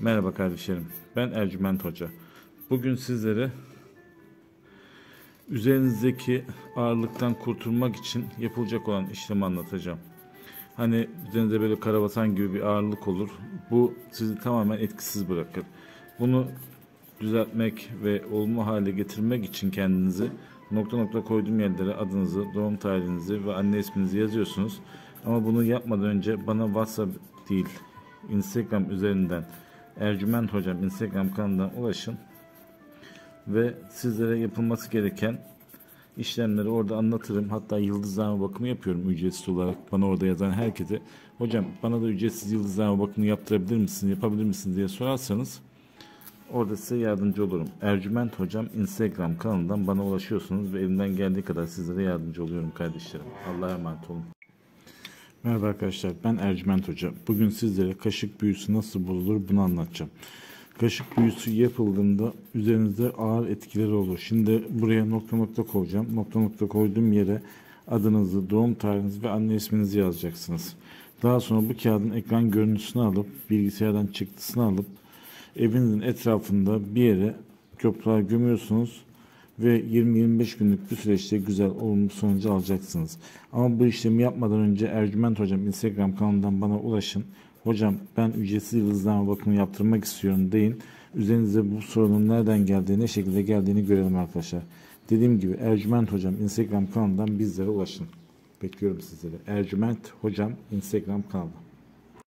Merhaba kardeşlerim. Ben Ercüment Hoca. Bugün sizlere üzerinizdeki ağırlıktan kurtulmak için yapılacak olan işlemi anlatacağım. Hani üzerinizde böyle karabasan gibi bir ağırlık olur. Bu sizi tamamen etkisiz bırakır. Bunu düzeltmek ve olma hale getirmek için kendinizi nokta nokta koyduğum yerlere adınızı, doğum tarihinizi ve anne isminizi yazıyorsunuz. Ama bunu yapmadan önce bana WhatsApp değil, Instagram üzerinden Ercüment Hocam Instagram kanalından ulaşın ve sizlere yapılması gereken işlemleri orada anlatırım. Hatta yıldızlama bakımı yapıyorum ücretsiz olarak. Bana orada yazan herkese hocam bana da ücretsiz yıldızlama bakımı yaptırabilir misin, yapabilir misin diye sorarsanız orada size yardımcı olurum. Ercüment Hocam Instagram kanalından bana ulaşıyorsunuz ve elimden geldiği kadar sizlere yardımcı oluyorum kardeşlerim. Allah'a emanet olun. Merhaba arkadaşlar ben Ercüment Hoca. Bugün sizlere kaşık büyüsü nasıl bulunur bunu anlatacağım. Kaşık büyüsü yapıldığında üzerinizde ağır etkileri olur. Şimdi buraya nokta nokta koyacağım. Nokta nokta koyduğum yere adınızı, doğum tarihinizi ve anne isminizi yazacaksınız. Daha sonra bu kağıdın ekran görüntüsünü alıp bilgisayardan çıktısını alıp evinizin etrafında bir yere toprağa gömüyorsunuz ve 20-25 günlük bir süreçte güzel olumlu sonucu alacaksınız. Ama bu işlemi yapmadan önce Ercüment Hocam Instagram kanalından bana ulaşın. Hocam ben ücretsiz yıldızlama bakımı yaptırmak istiyorum deyin. Üzerinize bu sorunun nereden geldiğini, ne şekilde geldiğini görelim arkadaşlar. Dediğim gibi Ercüment Hocam Instagram kanalından bizlere ulaşın. Bekliyorum sizleri. Ercüment Hocam Instagram kanalı.